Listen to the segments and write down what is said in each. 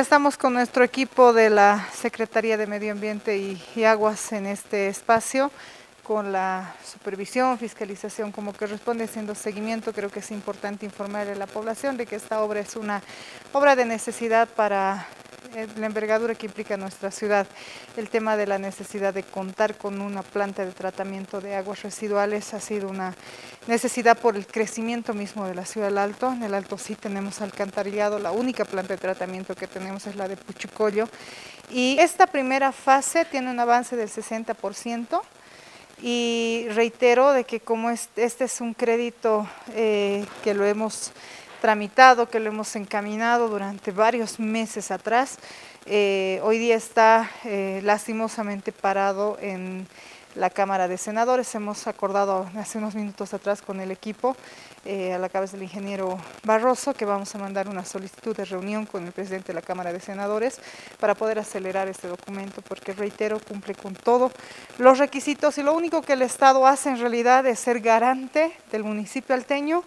Estamos con nuestro equipo de la Secretaría de Medio Ambiente y, Aguas en este espacio, con la supervisión, fiscalización como corresponde, haciendo seguimiento. Creo que es importante informarle a la población de que esta obra es una obra de necesidad para la envergadura que implica nuestra ciudad, el tema de la necesidad de contar con una planta de tratamiento de aguas residuales ha sido una necesidad por el crecimiento mismo de la ciudad del Alto. En el Alto sí tenemos alcantarillado, la única planta de tratamiento que tenemos es la de Puchucollo. Y esta primera fase tiene un avance del 60% y reitero de que como este, es un crédito eh, que lo hemos tramitado, que lo hemos encaminado durante varios meses atrás. Eh, hoy día está eh, lastimosamente parado en la Cámara de Senadores. Hemos acordado hace unos minutos atrás con el equipo, eh, a la cabeza del ingeniero Barroso, que vamos a mandar una solicitud de reunión con el presidente de la Cámara de Senadores para poder acelerar este documento, porque reitero, cumple con todos los requisitos y lo único que el Estado hace en realidad es ser garante del municipio alteño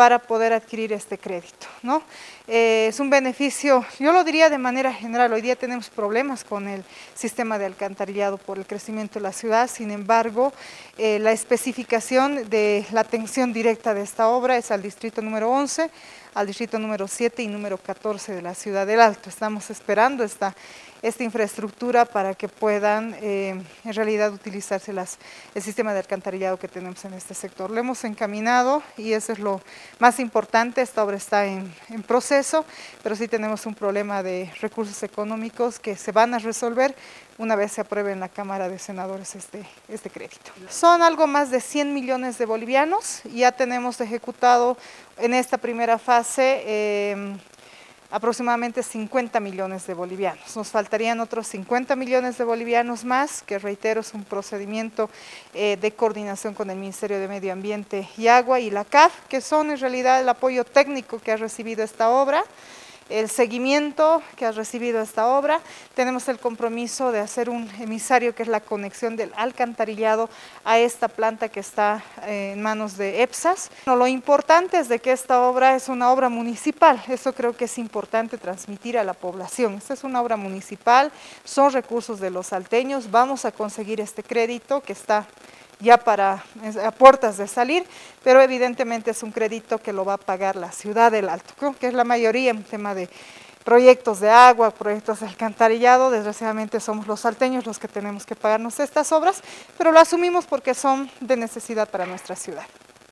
para poder adquirir este crédito. ¿no? Eh, es un beneficio, yo lo diría de manera general, hoy día tenemos problemas con el sistema de alcantarillado por el crecimiento de la ciudad, sin embargo, eh, la especificación de la atención directa de esta obra es al distrito número 11, al distrito número 7 y número 14 de la ciudad del Alto. Estamos esperando esta, esta infraestructura para que puedan eh, en realidad utilizarse las, el sistema de alcantarillado que tenemos en este sector. Lo hemos encaminado y eso es lo más importante, esta obra está en, en proceso, pero sí tenemos un problema de recursos económicos que se van a resolver una vez se apruebe en la Cámara de Senadores este, este crédito. Son algo más de 100 millones de bolivianos, ya tenemos ejecutado en esta primera fase eh, aproximadamente 50 millones de bolivianos. Nos faltarían otros 50 millones de bolivianos más, que reitero es un procedimiento eh, de coordinación con el Ministerio de Medio Ambiente y Agua y la CAF, que son en realidad el apoyo técnico que ha recibido esta obra el seguimiento que ha recibido esta obra. Tenemos el compromiso de hacer un emisario que es la conexión del alcantarillado a esta planta que está eh, en manos de EPSAS. lo importante es de que esta obra es una obra municipal, eso creo que es importante transmitir a la población. Esta es una obra municipal, son recursos de los salteños, vamos a conseguir este crédito que está ya para a puertas de salir, pero evidentemente es un crédito que lo va a pagar la ciudad del Alto, que es la mayoría en tema de proyectos de agua, proyectos de alcantarillado, desgraciadamente somos los salteños los que tenemos que pagarnos estas obras, pero lo asumimos porque son de necesidad para nuestra ciudad.